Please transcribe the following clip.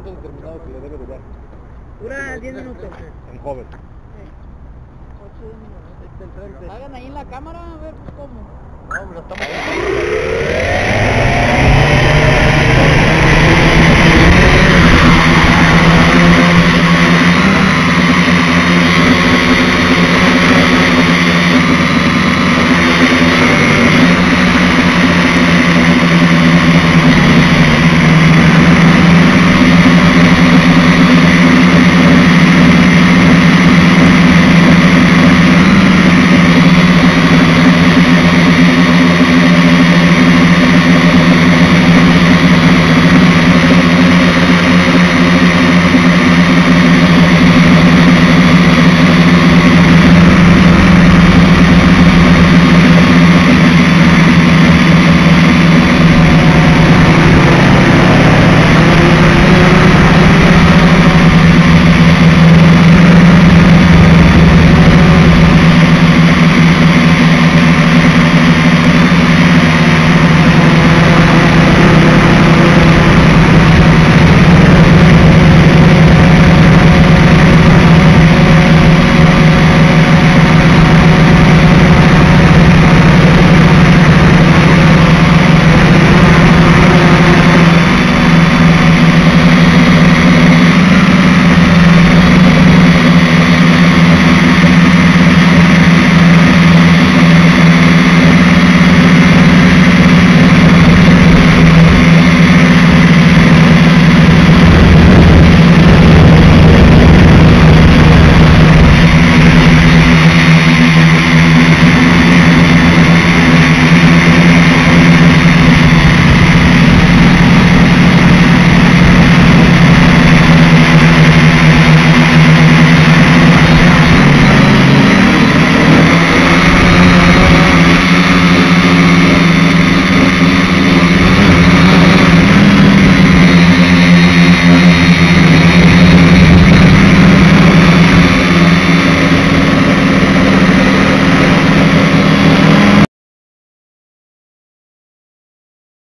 monto determinado que le debe durar. Dura 10 minutos. En joven. Sí. Hagan ahí en la cámara a ver cómo. No, pero estamos...